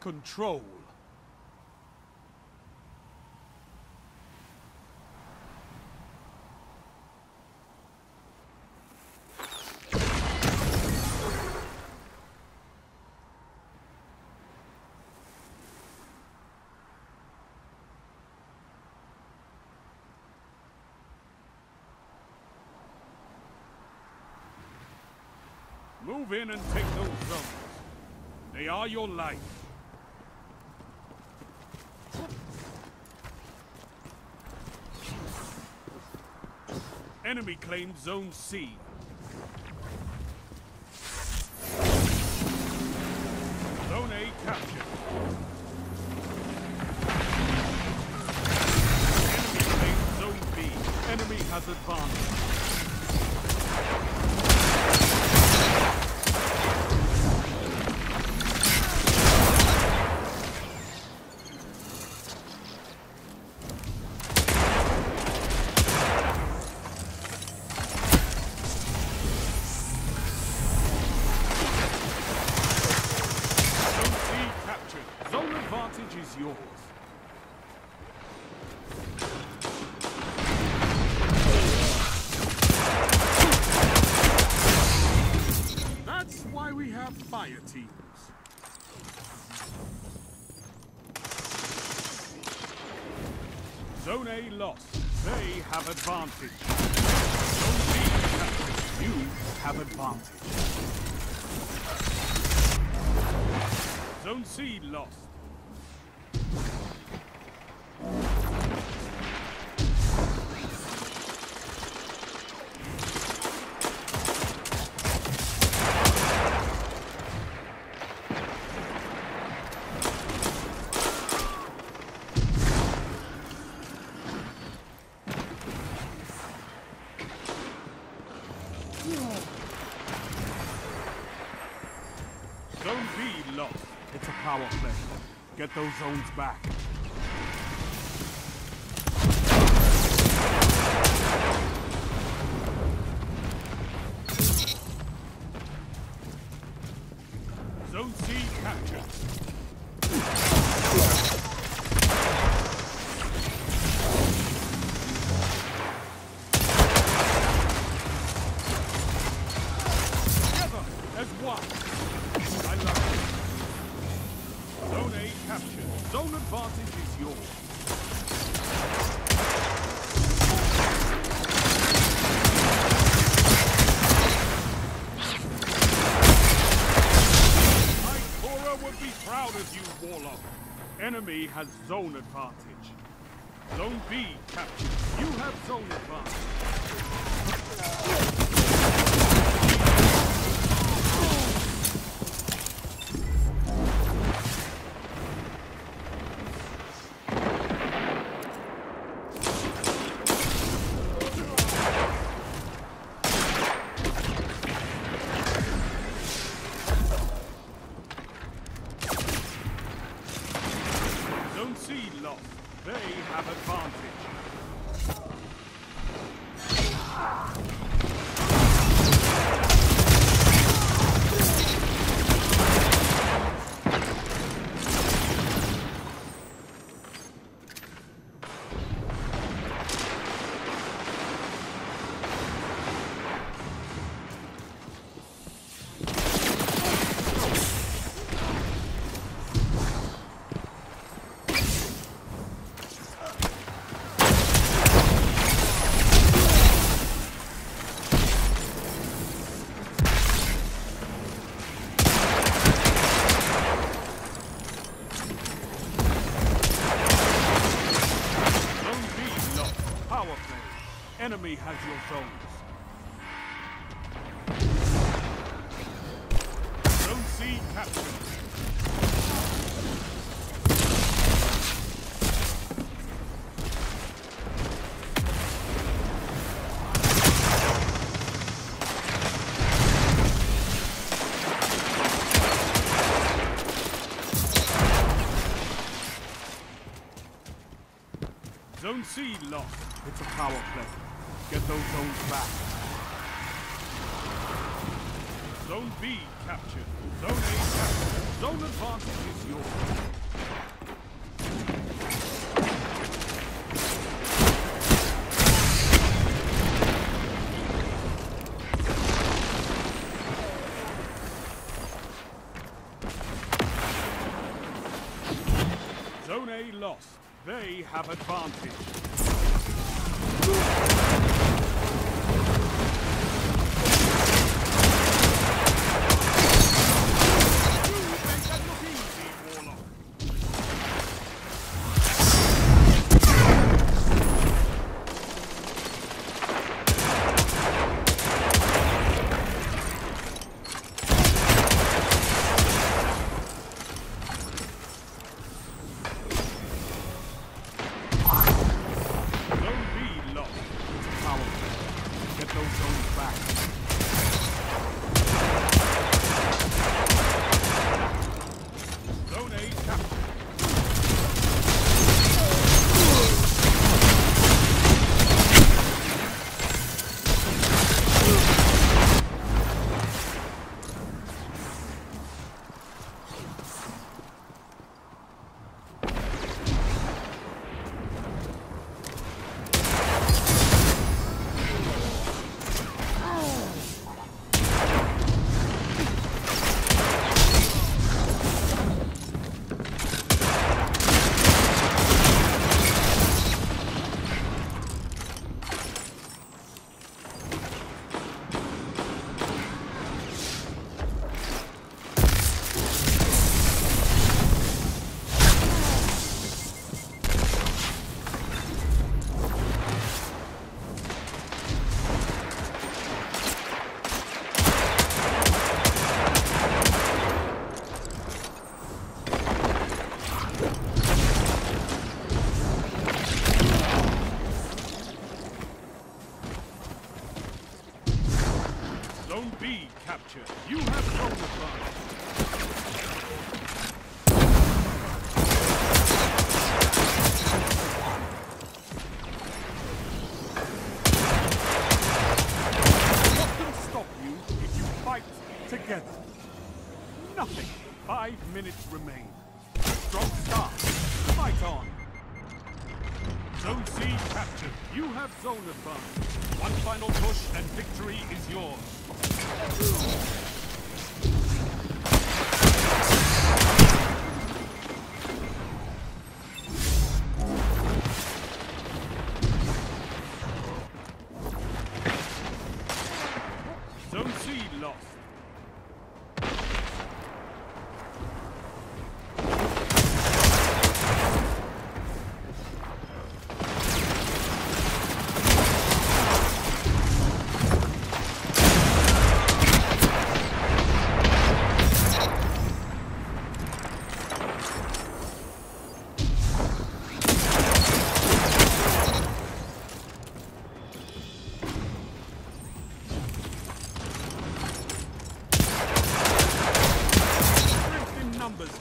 control. Move in and take those zones. They are your life. Enemy claimed Zone C. is yours. That's why we have fire teams. Zone A lost. They have advantage. Zone B captured. You have advantage. Zone C lost. Zone B lost. It's a power play. Get those zones back. Zone C captured. Has zone advantage. Zone B captured. You have zone advantage. Your zones. Zone C captured. Zone C lost. It's a power play. Get those zones back. Zone B captured. Zone A captured. Zone advantage is yours. Zone A lost. They have advantage. Zone C captured. You have zone advantage. One final push and victory is yours.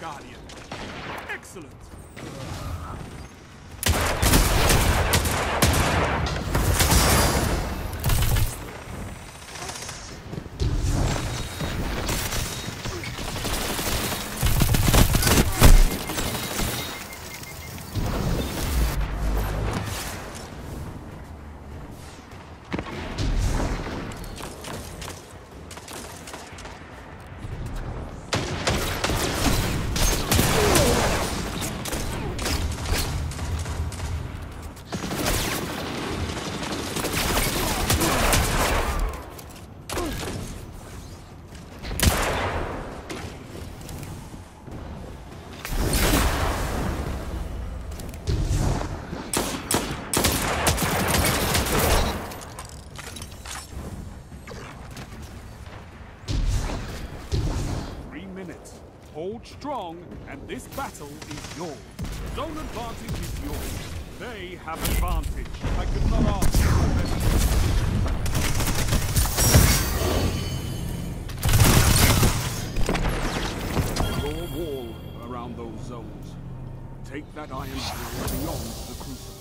Guardian. Excellent. Hold strong, and this battle is yours. Zone advantage is yours. They have advantage. I could not ask for better. A wall around those zones. Take that iron tower beyond the crucible.